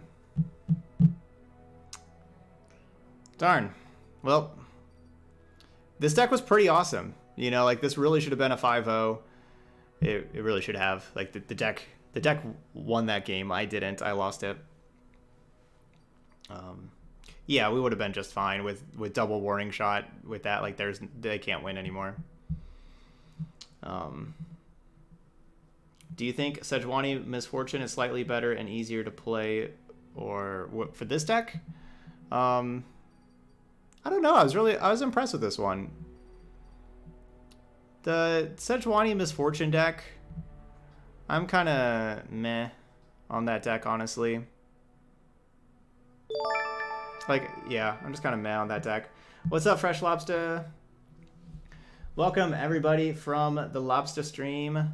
Darn. Well, this deck was pretty awesome. You know, like this really should have been a 5-0. It, it really should have. Like the, the deck the deck won that game. I didn't. I lost it. Um, yeah, we would have been just fine with with double warning shot with that. Like, there's they can't win anymore. Um, do you think Sejuani Miss Fortune is slightly better and easier to play, or for this deck? Um, I don't know. I was really I was impressed with this one. The Sejuani Miss Fortune deck, I'm kind of meh on that deck, honestly. Like, yeah, I'm just kind of meh on that deck. What's up, Fresh Lobster? Welcome, everybody, from the Lobster stream.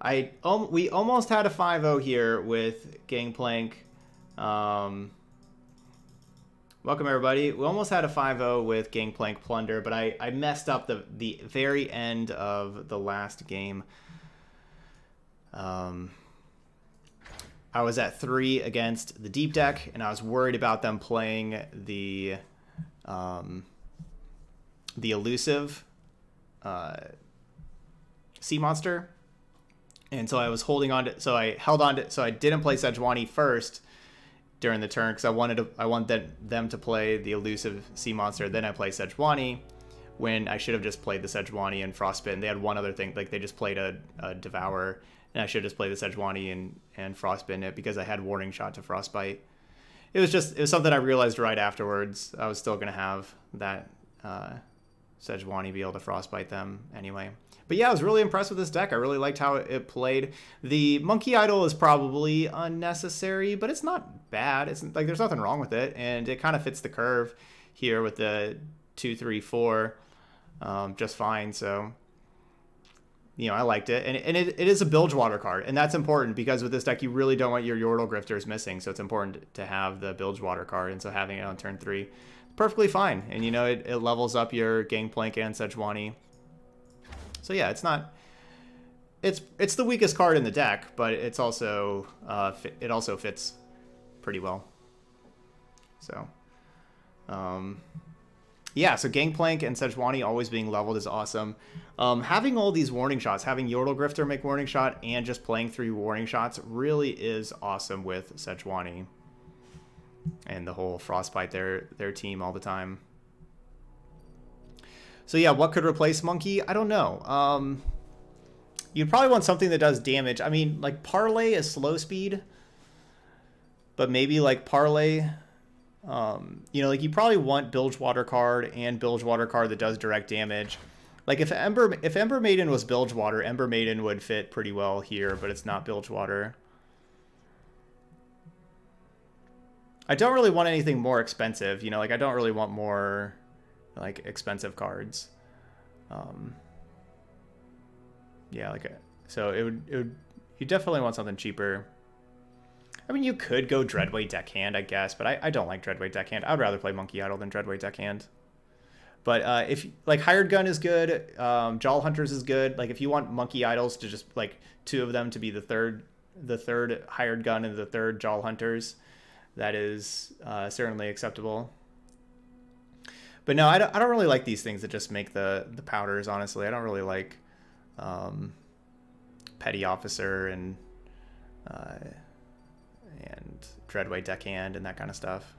I um, We almost had a 5-0 here with Gangplank. Um, welcome, everybody. We almost had a 5-0 with Gangplank Plunder, but I, I messed up the, the very end of the last game. Um... I was at three against the deep deck, and I was worried about them playing the um, the elusive uh, sea monster, and so I was holding on to. So I held on to. So I didn't play Sejuani first during the turn because I wanted to. I wanted them to play the elusive sea monster. Then I play Sejuani when I should have just played the Sejuani and Frostbitten. They had one other thing, like they just played a, a Devour and I should just play the Sejuani and and it because I had Warning Shot to Frostbite. It was just it was something I realized right afterwards. I was still gonna have that uh, Sejuani be able to Frostbite them anyway. But yeah, I was really impressed with this deck. I really liked how it played. The Monkey Idol is probably unnecessary, but it's not bad. It's like there's nothing wrong with it, and it kind of fits the curve here with the two, three, four, um, just fine. So you know, I liked it. And, and it, it is a Bilgewater card, and that's important because with this deck, you really don't want your Yordle Grifters missing, so it's important to have the Bilgewater card, and so having it on turn three, perfectly fine. And, you know, it, it levels up your Gangplank and Sejuani. So, yeah, it's not... It's it's the weakest card in the deck, but it's also uh, it also fits pretty well. So, um, yeah, so Gangplank and Sejuani always being leveled is awesome. Um, having all these warning shots, having Yordle Grifter make warning shot, and just playing three warning shots really is awesome with Sejuani. And the whole Frostbite their their team all the time. So yeah, what could replace Monkey? I don't know. Um, you'd probably want something that does damage. I mean, like Parlay is slow speed, but maybe like Parlay um, you know, like you probably want Bilgewater card and Bilgewater card that does direct damage. Like if Ember if Ember Maiden was Bilgewater, Ember Maiden would fit pretty well here, but it's not Bilgewater. I don't really want anything more expensive, you know, like I don't really want more like expensive cards. Um, yeah, like so it would it would you definitely want something cheaper. I mean, you could go Dreadway Deckhand, I guess, but I, I don't like Dreadway Deckhand. I'd rather play Monkey Idol than Dreadway Deckhand. But uh, if like Hired Gun is good, um, Jaull Hunters is good. Like if you want Monkey Idols to just like two of them to be the third, the third Hired Gun and the third Jaull Hunters, that is uh, certainly acceptable. But no, I don't, I don't really like these things that just make the the powders. Honestly, I don't really like um, Petty Officer and. Uh, and Dreadway Deckhand and that kind of stuff.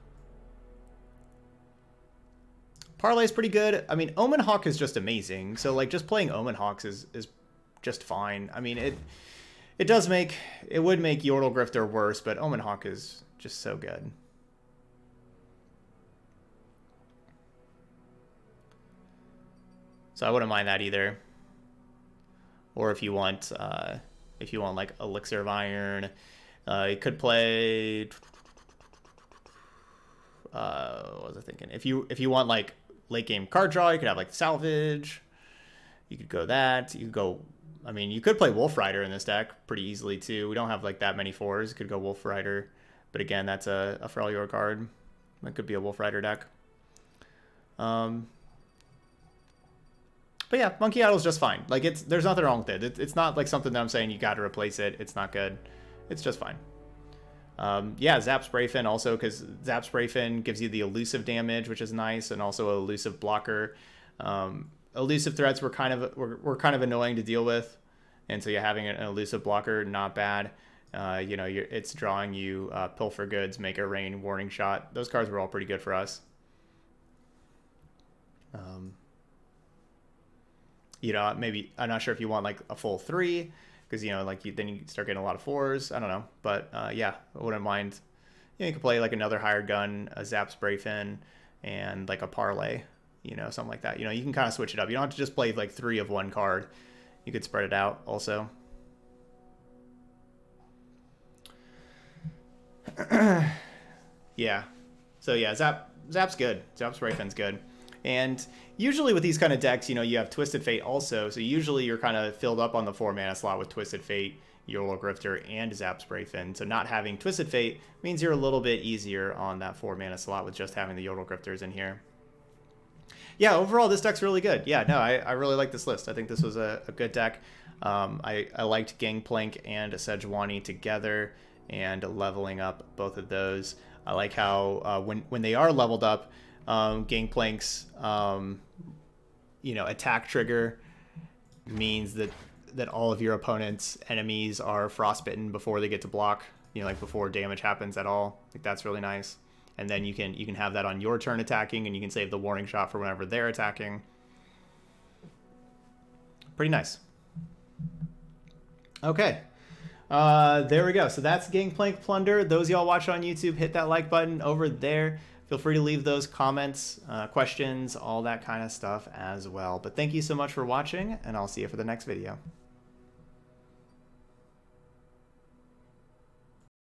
Parlay is pretty good. I mean, Omen Hawk is just amazing. So like just playing Omen Hawks is is just fine. I mean, it it does make it would make Yordle Grifter worse, but Omen Hawk is just so good. So I wouldn't mind that either. Or if you want uh if you want like Elixir of uh, you could play. Uh, what was I thinking? If you if you want like late game card draw, you could have like salvage. You could go that. You could go. I mean, you could play Wolf Rider in this deck pretty easily too. We don't have like that many fours. You could go Wolf Rider, but again, that's a a Freljord card. That could be a Wolf Rider deck. Um, but yeah, Monkey Idol's just fine. Like it's there's nothing wrong with it. it. It's not like something that I'm saying you got to replace it. It's not good it's just fine. Um, yeah, Zap Spray Fin also, because Zap Spray Fin gives you the elusive damage, which is nice, and also elusive blocker. Um, elusive threats were kind of were, were kind of annoying to deal with, and so yeah, having an elusive blocker not bad. Uh, you know, you're, it's drawing you uh, Pilfer Goods, Make a Rain, Warning Shot. Those cards were all pretty good for us. Um, you know, maybe I'm not sure if you want like a full three because you know, like you, then you start getting a lot of fours. I don't know, but uh, yeah, I wouldn't mind. You, know, you could play like another Hired Gun, a Zap Spray Fin, and like a parlay. You know, something like that. You know, you can kind of switch it up. You don't have to just play like three of one card. You could spread it out also. yeah. So yeah, Zap Zap's good. Zap Spray Fin's good. And usually with these kind of decks, you know, you have Twisted Fate also. So usually you're kind of filled up on the four mana slot with Twisted Fate, Yordle Grifter, and Zap Spray Fin. So not having Twisted Fate means you're a little bit easier on that four mana slot with just having the Yordle Grifters in here. Yeah, overall this deck's really good. Yeah, no, I, I really like this list. I think this was a, a good deck. Um, I, I liked Gangplank and Sejuani together and leveling up both of those. I like how uh, when when they are leveled up, um, Gangplank's um, you know attack trigger means that that all of your opponent's enemies are frostbitten before they get to block. You know, like before damage happens at all. Like that's really nice. And then you can you can have that on your turn attacking, and you can save the warning shot for whenever they're attacking. Pretty nice. Okay. Uh, there we go. So that's Gangplank Plunder. Those y'all watch on YouTube, hit that like button over there. Feel free to leave those comments, uh, questions, all that kind of stuff as well. But thank you so much for watching, and I'll see you for the next video.